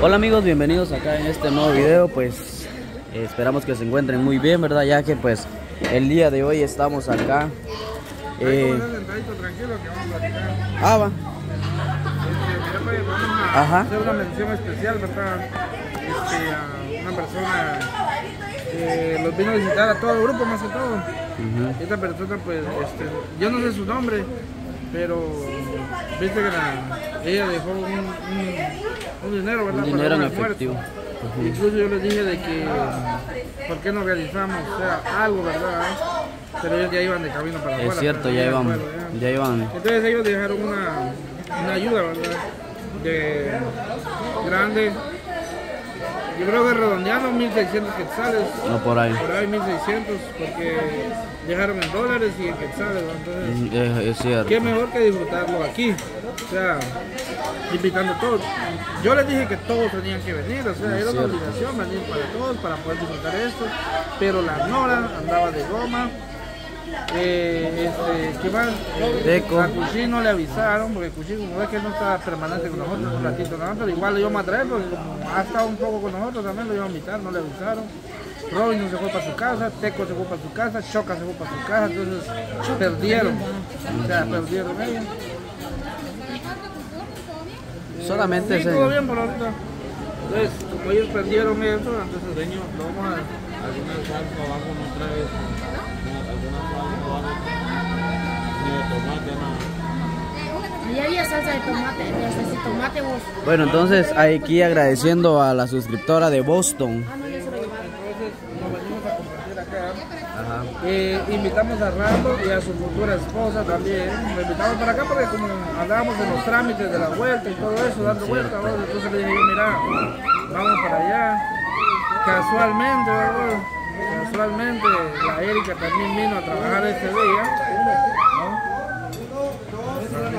Hola amigos, bienvenidos acá en este nuevo video, pues eh, esperamos que se encuentren muy bien, ¿verdad? Ya que pues el día de hoy estamos acá. Eh, ah, va. Este, Ajá. hacer una mención especial, ¿verdad? Este, a una persona que los vino a visitar a todo el grupo, más que todo. Esta persona, pues, este, yo no sé su nombre, pero viste que la- ella dejó un, un- un dinero, ¿verdad? Un dinero en efectivo. Incluso yo les dije de que, ¿por qué no realizamos o sea, algo, verdad? Pero ellos ya iban de camino para afuera. Es cierto, ya iban, ya iban. Entonces ellos dejaron una, una ayuda, ¿verdad? De grande. Yo creo que redondeando 1600 quetzales. No por ahí. Por ahí 1600 porque dejaron en dólares y en quetzales, ¿no? Entonces, Mm, Es, es cierto. qué mejor que disfrutarlo aquí. O sea, invitando a todos. Yo les dije que todos tenían que venir, o sea, era una obligación venir para todos para poder disfrutar esto. Pero la Nora andaba de goma. Eh, este, ¿qué más? Deco. A Cuchín no le avisaron, porque Cuchín como ve que no está permanente con nosotros un ratito nada más, pero igual lo íbamos a traer, porque como ha estado un poco con nosotros también lo íbamos a invitar, no le avisaron. Robinson se fue para su casa, Teco se fue para su casa, Choca se fue para su casa, entonces perdieron. O sea, perdieron ellos. Solamente Sí, todo bien por ahorita. Entonces, como ellos perdieron eso, entonces Señor, lo vamos a algunas salsa abajo no trae algunas salsa de tomate, de salsa de tomate vos. Bueno, entonces aquí agradeciendo a la suscriptora de Boston. Ah, no, yo se lo llevaron. entonces nos venimos a compartir acá. Ajá. Eh, invitamos a Rando y a su futura esposa también. Lo invitamos para acá porque como andábamos en los trámites de la vuelta y todo eso, dando vueltas, ¿no? entonces le dije yo, mira, vamos para allá. Casualmente, ¿verdad? casualmente la Erika también vino a trabajar este día.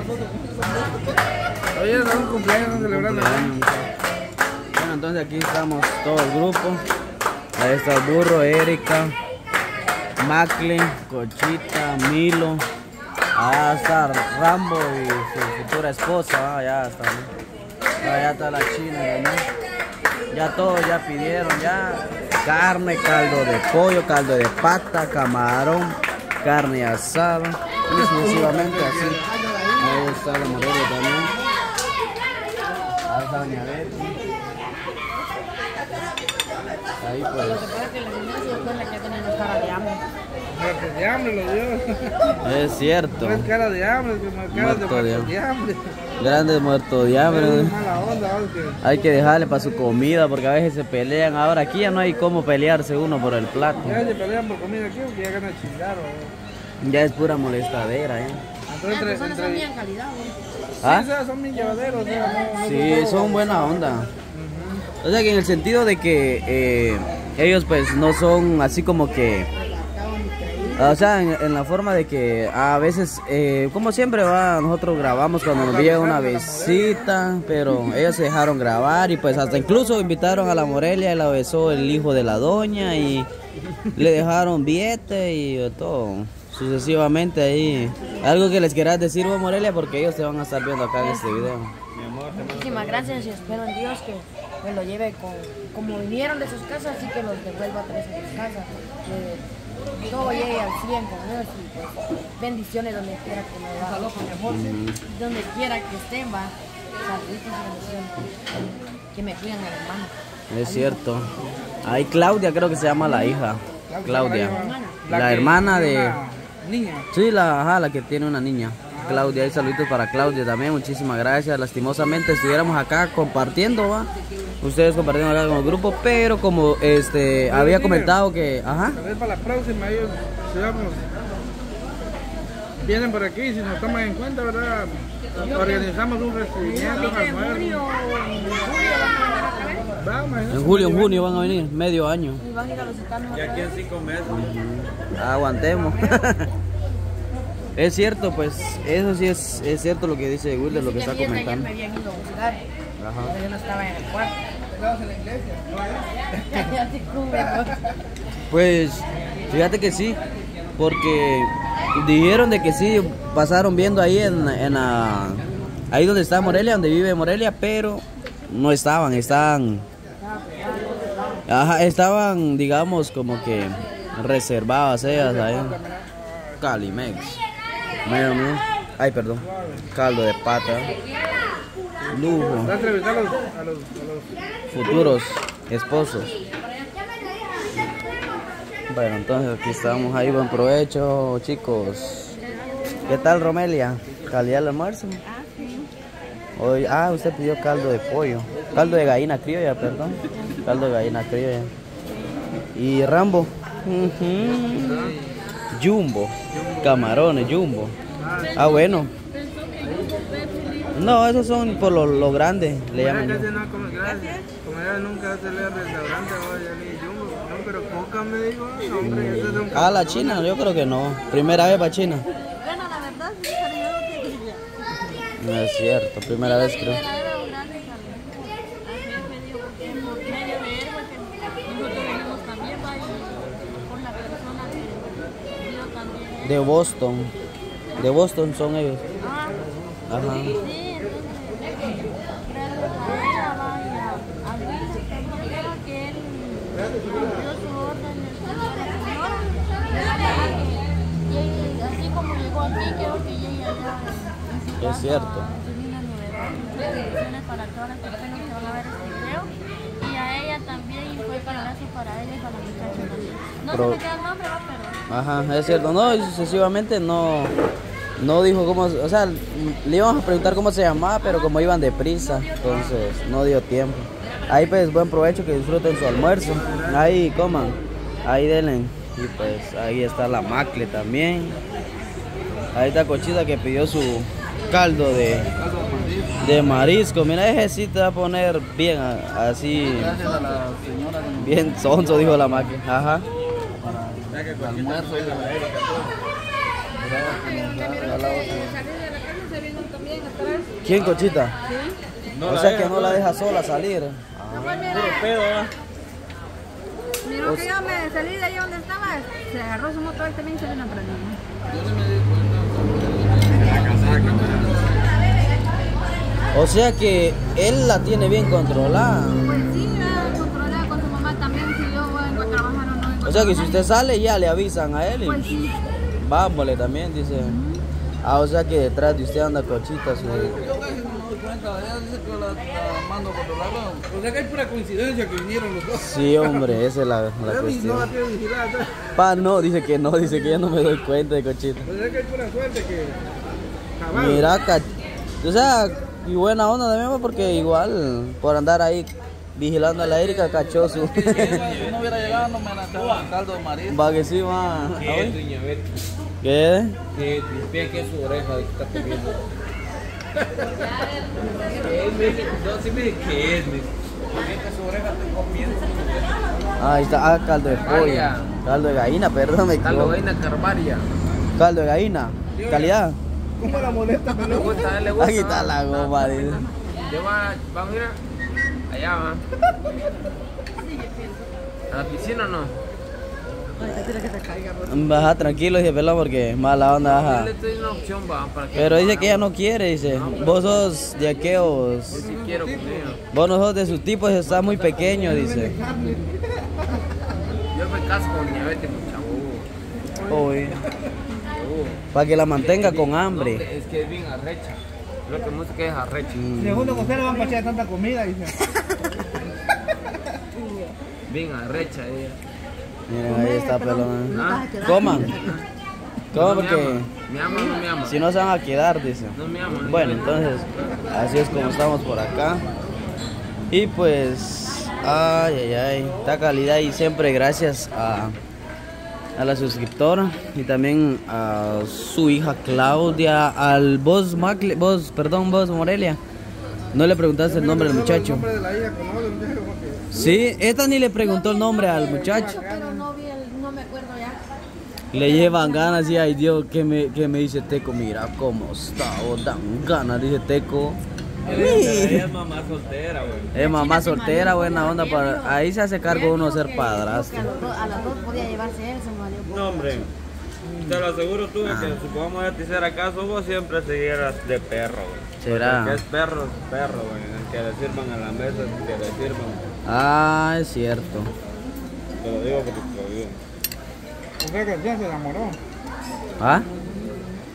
Hoy es un cumpleaños, celebrando. ¿no? Bueno, entonces aquí estamos todo el grupo. Ahí está burro, Erika, Macklin, Cochita, Milo. Allá está Rambo y su futura esposa. Allá está. ¿no? Allá está la china también. Ya todos ya pidieron ya carne, caldo de pollo, caldo de pata, camarón, carne asada, exclusivamente así. Está la Morelia también. Ahí está Doña Betty. Ahí Lo pues. que pasa es que la señora se dio cuenta que tenemos cara de hambre. Muertos de hambre lo dio. Es cierto. No es cara de hambre, sino cara Muerto de muertos de hambre. Grande muerto de hambre. Es mala onda, Hay que dejarle para su comida porque a veces se pelean. Ahora aquí ya no hay cómo pelearse uno por el plato. ya se pelean por comida aquí porque ya ganan chingar. Ya es pura molestadera, ¿eh? Entonces, Las entre, personas son bien calidad. ¿Ah? Sí, o sea, son mis llevaderos, o sea, no- no Sí, son son buena onda. O sea que en el sentido de que eh, ellos pues no son así como que... O sea, en, en la forma de que a veces, eh, como siempre va, nosotros grabamos cuando nos llega una visita, pero ellos se dejaron grabar y pues hasta incluso invitaron a la Morelia y la besó el hijo de la doña y le dejaron billete y todo, sucesivamente ahí. Algo que les quieras decir vos Morelia porque ellos te van a estar viendo acá en este video. Mi amor, Muchísimas gracias y espero en Dios que me lo lleve con, como vinieron de sus casas, así que los devuelva otra vez a sus casas. Que todo llegue al 100 con ellos y pues, bendiciones donde quiera que me va. Donde quiera que estén, va. Saluditos y bendiciones. Que me cuidan al hermano. Es cierto. Ahí Claudia creo que se llama la hija. Claudia. La hermana de... Niña. Sí, la, ajá, la que tiene una niña. Claudia, y saluditos para Claudia también, muchísimas gracias. Lastimosamente estuviéramos acá compartiendo, va. Ustedes compartiendo acá con el grupo, pero como este había comentado que, ajá, Tal vez para la próxima ellos, digamos, vienen por aquí, si nos toman en cuenta, ¿verdad? Organizamos un recibimiento, un almuerzo. Va, imagínate. En julio, en junio van a venir, medio año. Y van a ir a visitarnos Y aquí en cinco meses. Aguantemos. es cierto, pues eso sí es, es cierto lo que dice Wilder, lo que está comentando. me habían ido a buscar. Ajá. Pero yo no estaba en el cuarto. Ya te cubre, ¿no? Pues fíjate que sí, porque dijeron de que sí, pasaron viendo ahí en, en la- ahí donde está Morelia, donde vive Morelia, pero no estaban, estaban, ajá, estaban, digamos, como que reservadas ellas ahí. Calimex. Mira, mira. Ay, perdón. Caldo de pata. Lujo. A los, a los, a los Futuros esposos. Bueno, entonces aquí estamos ahí. Buen provecho, chicos. ¿Qué tal, Romelia? ¿Calidad del almuerzo? Hoy, ah, usted pidió caldo de pollo. Caldo de gallina criolla, perdón. Caldo de gallina criolla. Y Rambo. Ujú. Jumbo. Camarones, jumbo. Ah, bueno. No, esos son por lo, lo grande, le llaman. Casi no come gracias. Como ella nunca se le al restaurante, voy a ni jumbo. No, pero coca me dijo, no, hombre, eso es un Ah, la China, yo creo que no. Primera vez para China. Bueno, la verdad, sí, pero yo no tengo idea. No es cierto, primera vez creo. Era era un grande salón. Al jefe dijo, porque por medio de él, porque nosotros venimos también, va, y con la persona que dio también. él. De Boston. De Boston son ellos. Ah, Ajá. sí, entonces, gracias a ella, va, y a, a Luis, también era que él dio su orden de la señora. Y ella, así como llegó aquí, creo que ella ya en su Es cierto. para todas las personas que van a ver este video. Y a ella también, y fue para para ella y para la muchacha también. No Pro- se me queda el nombre, va, pero... Ajá, es cierto. No, y sucesivamente no, no dijo cómo, o sea, le íbamos a preguntar cómo se llamaba, pero como iban deprisa, entonces no dio tiempo. Ahí pues buen provecho, que disfruten su almuerzo. Ahí coman, ahí denle. Y pues ahí está la macle también. Ahí está Cochita que pidió su caldo de, de marisco. Mira, ese sí te va a poner bien así. Gracias a la señora que nos Bien sonso, dijo la macle. Ajá. El almuerzo y la ¿Quién, Cochita? o sea que no la deja sola salir. Miró que yo me salí de ahí donde estaba, se agarró su motor y también se vino para mí. O sea que él la tiene bien controlada. Pues sí, la controlaba con su mamá también, si yo vengo a trabajar o no vengo O sea que si usted sale ya le avisan a él Pues y sí, vámosle también, dice. Ah, o sea que detrás de usted anda Cochita. su- Yo casi no me doy cuenta, ella dice que la, mando controlar. O sea que hay pura coincidencia que vinieron los dos. Sí, hombre, esa es la, la no cuestión. vigilada. Pa, no, dice que no, dice que yo no me doy cuenta de Cochita. Pues es que hay pura suerte que. Cabal. Mira, ca- o sea, y buena onda también pues, porque igual por andar ahí vigilando a la Erika cachó su... Si no hubiera llegado, no me un caldo de marisco. Va que sí, va. ¿Qué? ¿Qué? Que limpia que su oreja está comiendo. No, sí me dice, ¿qué es? Me dice, "Limpia que su oreja está comiendo. Ahí está, ah, caldo de pollo. Caldo de gallina, perdón, me Caldo equivoco. vaina carvaria. Caldo de gallina. Calidad. ¿Cómo la molesta? Le gusta, le gusta. Aquí está la goma, dice. Vamos a ir a- allá, va. ¿A la piscina o no? Baja tranquilo, dice Pelón, porque mala onda, baja. Pero dice que ella no quiere, dice. Vos sos de aquellos. Vos no sos de su tipo, está muy pequeño, dice. Yo me caso con diabetes, chavo. Uy. Para que la mantenga con hambre. Es que es bien arrecha. Lo que música es arrecha. Segundo que ustedes le van a echar tanta comida, dice. Bien arrecha ella. Miren, ahí está Pelón. ¿Ah? Coman. Coman porque. ¿Me ama o no me ama? si no se van a quedar, dice. No me ama. Bueno, entonces, así es como estamos por acá. Y pues, ay, ay, ay, esta calidad y siempre gracias a, a la suscriptora y también a su hija Claudia, al vos, Macle, vos, perdón, vos Morelia. No le preguntaste el nombre del muchacho. El nombre de la hija, Sí, esta ni le preguntó el nombre al muchacho. Pero no vi el, no me acuerdo ya. Le llevan ganas y ay Dios, que me, que me dice Teco, mira cómo está, oh, dan ganas, dice Teco. Ella es mamá soltera, güey. Es mamá soltera, buena onda, para, ahí se hace cargo uno ser Que padrastro. a, los dos- a las dos podía llevarse él, se me valió. No, hombre. Te lo aseguro tú de que si vamos a te hiciera caso, vos siempre siguieras de perro, güey. ¿Será? Que es perro, es perro, güey. El que le sirvan a la mesa, el que le sirvan. Ah, es cierto. Te lo digo porque te lo digo. O sea que el día se enamoró. ¿Ah?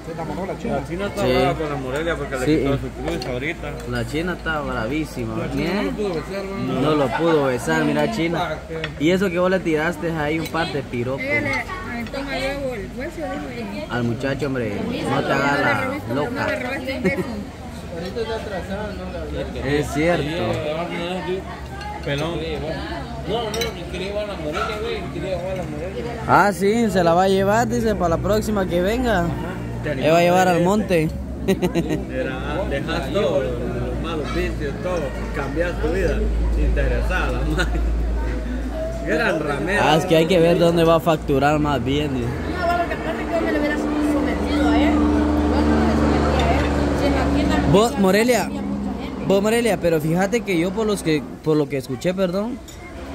Se enamoró la china. La china está Sí. brava con la Morelia porque Sí. le quitó su cruz ahorita. La china está bravísima. La ¿eh? china no lo pudo besar, ¿no? No lo pudo besar, mira China. Y eso que vos le tiraste ahí un par de piropos Toma luego el hueso, dijo ella. al muchacho, hombre. No te hagas la loca. Es cierto. Pelón. No, no, quería llevar a la Morelia, güey. Quería llevar la Morelia. Ah, sí, se la va a llevar, dice, para la próxima que venga. Le va a llevar al monte. Era, dejas todo, los malos vicios, todo, cambias tu vida, interesada, madre. Gran ramero. Ah, es que hay que ver dónde va a facturar más bien. No, aparte que me lo hubiera sometido a él. Tienda no Vos, Morelia. Vos, Morelia, pero fíjate que yo por los que por lo que escuché, perdón,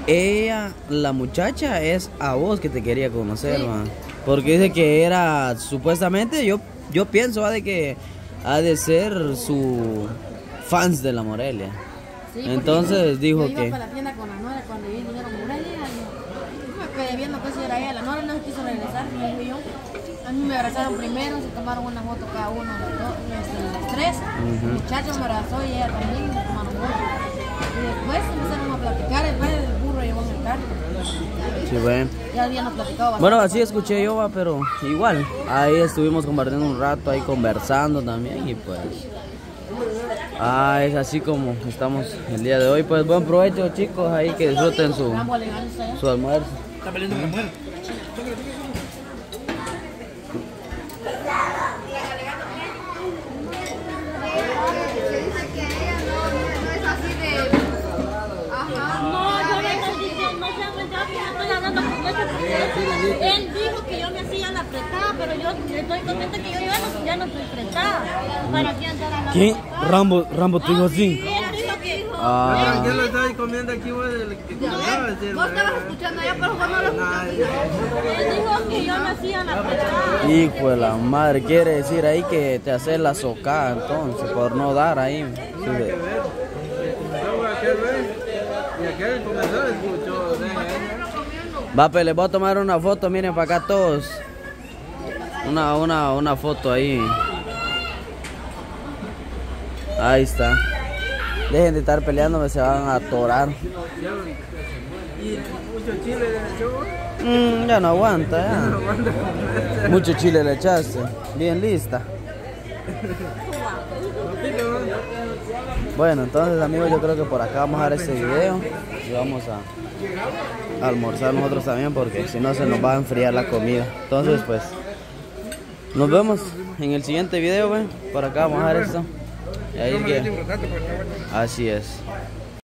ella, la muchacha es a vos que te quería conocer, Sí. ma. Porque dice que era supuestamente yo yo pienso va, de que ha de ser su fans de la Morelia. Sí, Entonces yo- dijo yo iba que- para la tienda con la Nora cuando yo dijeron Morelia. Yo, me quedé viendo que si era ella. La Nora no quiso regresar, me dijo yo. A mí me abrazaron primero, se tomaron una foto cada uno, los dos, este, los tres. El muchacho me abrazó y ella también, se tomaron fotos. Y después empezaron a platicar, el Sí, bastante. Bueno, así escuché yo, pero igual. Ahí estuvimos compartiendo un rato, ahí conversando también y pues... Ah, es así como estamos el día de hoy. Pues buen provecho chicos, ahí que disfruten su, su almuerzo mujer. No, yo no estoy diciendo, no se apretada, yo estoy hablando con él porque él dijo que yo me hacía la apretada, pero yo estoy contenta que yo ya no, ya no estoy apretada. ¿Para qué andar hablando? ¿Quién? con él? Rambo, Rambo te dijo así. Él dijo que... Ah, ¿Qué lo estáis comiendo aquí, güey? Vos estabas escuchando allá, pero vos no lo escuchaste. Él dijo que yo me hacía la apretada. hijo de la madre, quiere decir ahí que te haces la socada entonces, por no dar ahí. Sí, de- de Va, pues les voy a tomar una foto, miren para acá todos. Una, una, una foto ahí. Ahí está. Dejen de estar peleándome, se van a atorar. Y mucho chile le echó, Mm, ya no aguanta, ya. Mucho chile le echaste. Bien lista. Bueno, entonces amigos, yo creo que por acá vamos a dar este video y vamos a almorzar nosotros también porque si no se nos va a enfriar la comida. Entonces, pues, nos vemos en el siguiente video, güey. Por acá vamos a dar esto. Y ahí que-. Así es.